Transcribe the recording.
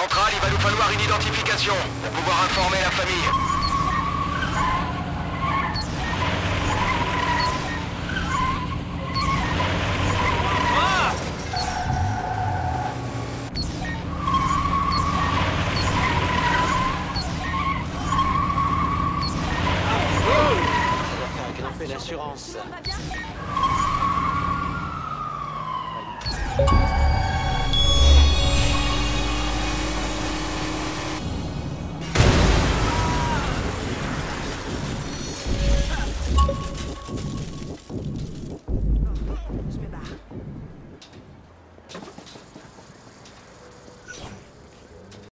Il va nous falloir une identification pour pouvoir informer la famille.